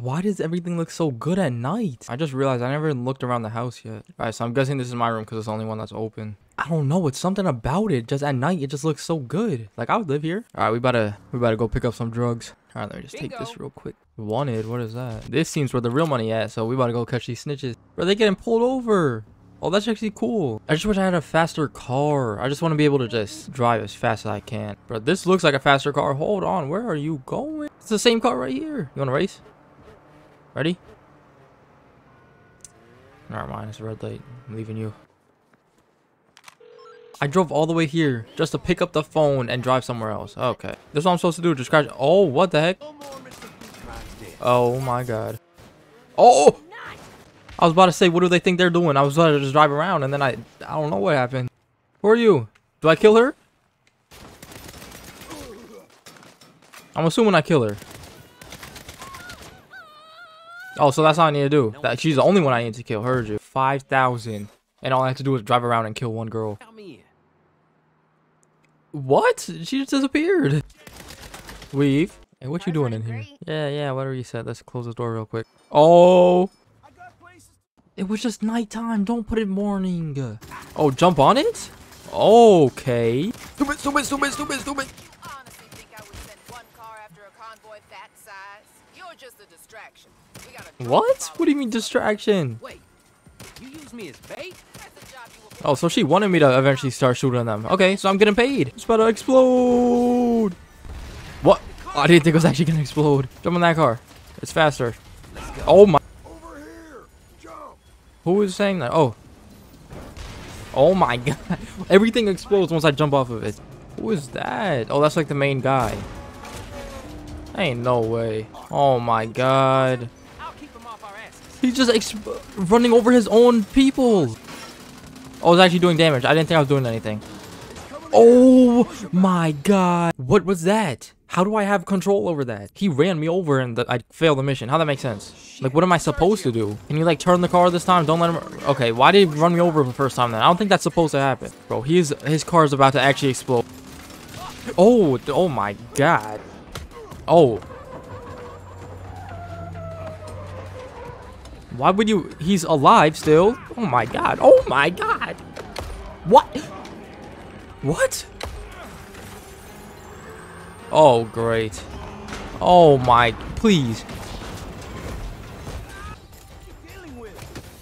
Why does everything look so good at night? I just realized I never looked around the house yet. Alright, so I'm guessing this is my room because it's the only one that's open. I don't know. It's something about it. Just at night, it just looks so good. Like I would live here. All right, we better we better go pick up some drugs. All right, let me just take this real quick. Wanted. What is that? This seems where the real money at. So we about to go catch these snitches. Bro, they getting pulled over? Oh, that's actually cool. I just wish I had a faster car. I just want to be able to just drive as fast as I can. Bro, this looks like a faster car. Hold on. Where are you going? It's the same car right here. You want to race? Ready? Never mind. It's a red light. I'm leaving you. I drove all the way here just to pick up the phone and drive somewhere else. Okay. This is what I'm supposed to do. Just crash. Oh, what the heck? Oh my god. Oh! I was about to say, what do they think they're doing? I was about to just drive around and then I, I don't know what happened. Who are you? Do I kill her? I'm assuming I kill her. Oh, so that's all I need to do. That she's the only one I need to kill. Heard you. 5,000. And all I have to do is drive around and kill one girl. What? She just disappeared. Weave. Hey, what you doing in here? Yeah, yeah, whatever you said. Let's close the door real quick. Oh. It was just nighttime. Don't put it morning. Oh, jump on it? Okay. Stupid, stupid, stupid, stupid, stupid. honestly think I would send one car after a convoy that size. You're just a distraction. We got a What? What do you mean distraction? Wait, you use me as bait? That's a job you will Oh, so she wanted me to eventually start shooting them. Okay, so I'm getting paid. It's about to explode. What? Oh, I didn't think it was actually gonna explode. Jump in that car. It's faster. Oh my. Who was saying that? Oh. Oh my god. Everything explodes once I jump off of it. Who is that? Oh, that's like the main guy. Ain't no way. Oh my god. He's just running over his own people. Oh, I was actually doing damage. I didn't think I was doing anything. Oh my god. What was that? How do I have control over that? He ran me over and th I failed the mission. How that make sense? Like, what am I supposed to do? Can you, like, turn the car this time? Don't let him... Okay, why did he run me over the first time then? I don't think that's supposed to happen. Bro, he's, his car is about to actually explode. Oh, oh my god. Oh. Why would you? He's alive still. Oh my god. Oh my god. What? What? Oh, great. Oh my. Please.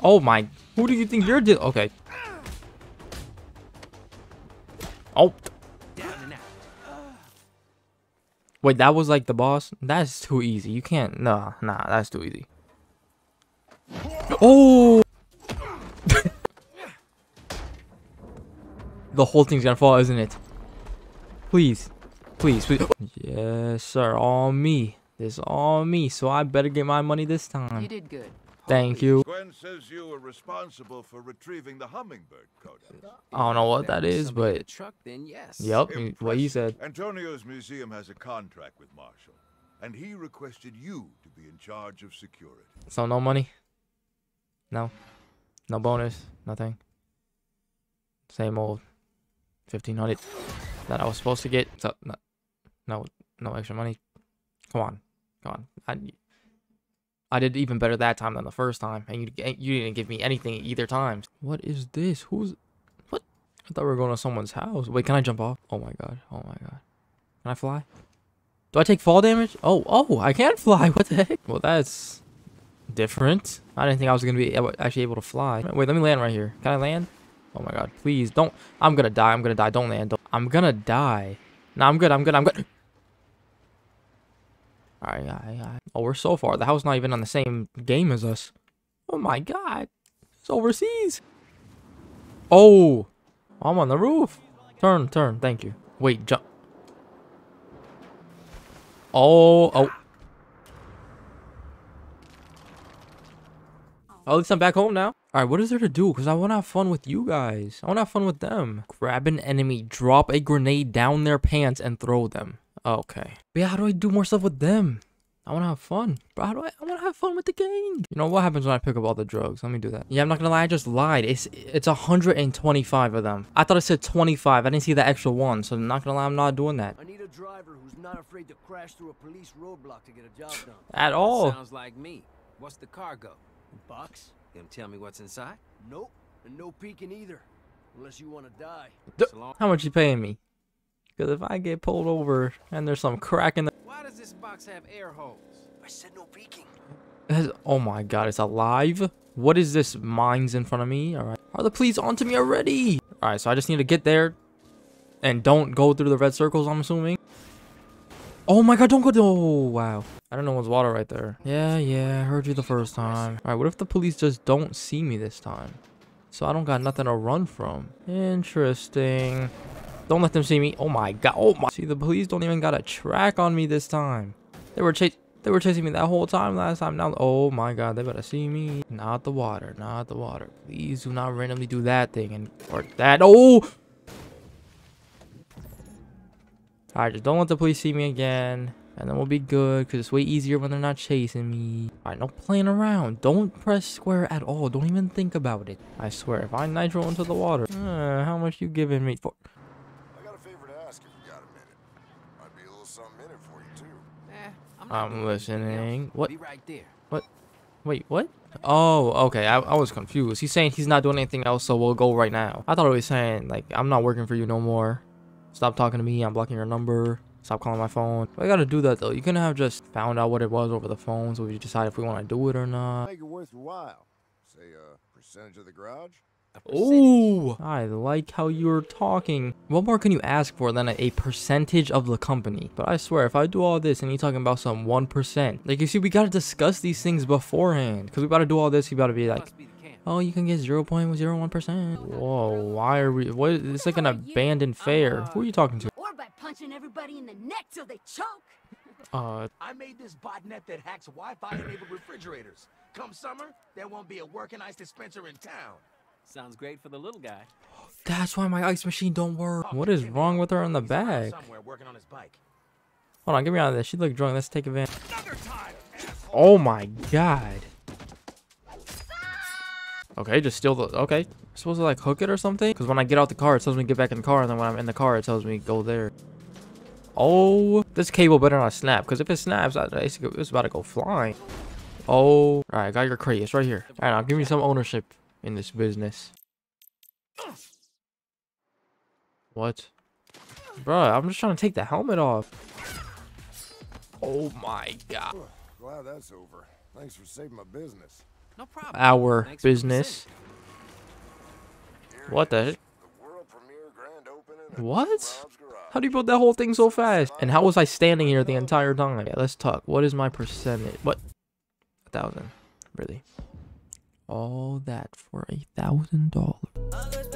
Oh my. Who do you think you're dealing? Okay. Oh. Wait, that was like the boss? That's too easy. You can't. Nah, nah, that's too easy. Oh! the whole thing's gonna fall, isn't it? Please. Please, please. Yes, sir. All me. This all me. So I better get my money this time. You time. did good. Thank you. Gwen says you were responsible for retrieving the hummingbird codex. I don't know what that is, was is, somebody in the but truck, then yes. yep, what you said. Antonio's museum has a contract with Marshall, and he requested you to be in charge of security. So no money? No? No bonus? Nothing? Same old 1500 that I was supposed to get. So, no, no, no extra money. Come on. Come on. I, I did even better that time than the first time. And you, you didn't give me anything either time. What is this? Who's... What? I thought we were going to someone's house. Wait, can I jump off? Oh my god. Oh my god. Can I fly? Do I take fall damage? Oh, oh, I can fly. What the heck? Well, that's different. I didn't think I was gonna be able, actually able to fly. Wait, let me land right here. Can I land? Oh my god, please don't. I'm gonna die. I'm gonna die. Don't land. Don't. I'm gonna die. No, I'm good. I'm good. I'm good. Alright, alright, alright. Oh, we're so far. The house not even on the same game as us. Oh my god. It's overseas. Oh. I'm on the roof. Turn, turn. Thank you. Wait, jump. Oh, oh. At least I'm back home now. All right, what is there to do? Because I want to have fun with you guys. I want to have fun with them. Grab an enemy, drop a grenade down their pants, and throw them. Okay. But yeah, how do I do more stuff with them? I want to have fun. Bro, how do I? I want to have fun with the gang. You know what happens when I pick up all the drugs? Let me do that. Yeah, I'm not gonna lie. I just lied. It's it's 125 of them. I thought it said 25. I didn't see the extra one. So I'm not gonna lie. I'm not doing that I need a driver who's not afraid to crash through a police roadblock to get a job done. at all. Sounds like me. What's the cargo? Box? You gonna tell me what's inside? Nope. And no peeking either. Unless you want to die. D- So How much you paying me? Because if I get pulled over and there's some crack in the Why does this box have air holes? I said no peeking. That's- Oh my god, it's alive? What is this? Mines in front of me? Alright. Are the police onto me already? Alright, so I just need to get there and don't go through the red circles, I'm assuming. Oh my god, don't go. Oh, wow. I don't know what's water right there. Yeah, yeah, I heard you the first time. Alright, what if the police just don't see me this time? So I don't got nothing to run from. Interesting. Don't let them see me. Oh my god. Oh my. See, the police don't even got a track on me this time. They were chasing. They were chasing me that whole time last time. Now, oh my god, they better see me. Not the water, not the water. Please do not randomly do that thing and or that. Oh. Alright, just don't let the police see me again. And then we'll be good, because it's way easier when they're not chasing me. Alright, no playing around. Don't press square at all. Don't even think about it. I swear, if I nitro into the water, uh, how much you giving me for? I got a favor to ask if you got a minute. Might be a little something in it for you, too. Eh, I'm, I'm listening. else. What? Be right there. What? Wait, what? Oh, okay. I, I was confused. He's saying he's not doing anything else, so we'll go right now. I thought he was saying, like, I'm not working for you no more. Stop talking to me. I'm blocking your number. Stop calling my phone. I gotta do that, though. You couldn't have just found out what it was over the phone, so we decide if we want to do it or not. Make it worth your while. Say a percentage of the garage? A percentage. Ooh, I like how you're talking. What more can you ask for than a, a percentage of the company? But I swear, if I do all this and you're talking about some 1%, like you see, we gotta discuss these things beforehand. Because we gotta do all this, you gotta be like, Must be the camp. oh, you can get 0.01%. Whoa, why are we, what, it's like an abandoned fair. Who are you talking to? Or by punching everybody in the neck till they choke. Uh, I made this botnet that hacks Wi-Fi enabled refrigerators. Come summer, there won't be a working ice dispenser in town. Sounds great for the little guy. that's why my ice machine don't work. What is wrong with her in the He's back? Somewhere working on his bike. Hold on, get me out of this. She look drunk. Let's take advantage. Another time. Oh my god. Okay, just steal the. Okay. i Supposed to like hook it or something? Because when I get out the car, it tells me to get back in the car. And then when I'm in the car, it tells me go there. Oh, this cable better not snap. Because if it snaps, it's, about to go flying. Oh. Alright, I got your crate. It's right here. Alright, now give me some ownership in this business. What? Bruh, I'm just trying to take the helmet off. Oh my god. Glad that's over. Thanks for saving my business. No problem. Our Thanks business. What the heck? The world premiere grand opening at What? How do you build that whole thing so fast? And how was I standing here the entire time? Yeah, let's talk. What is my percentage? What? A thousand. Really? All that for a thousand dollars.